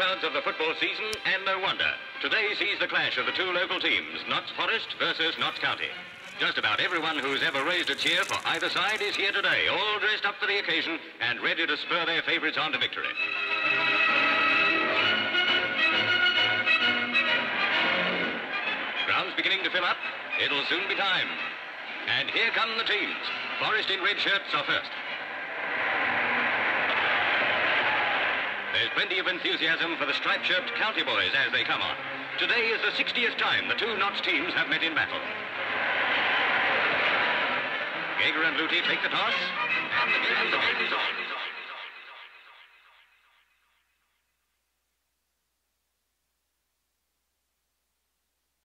crowds of the football season, and no wonder. Today sees the clash of the two local teams, Notts Forest versus Notts County. Just about everyone who's ever raised a cheer for either side is here today, all dressed up for the occasion and ready to spur their favourites on to victory. Ground's beginning to fill up. It'll soon be time. And here come the teams. Forest in red shirts are first. There's plenty of enthusiasm for the striped-shirted county boys as they come on. Today is the 60th time the two Notts teams have met in battle. Gager and Leuty take the toss, and the game is on.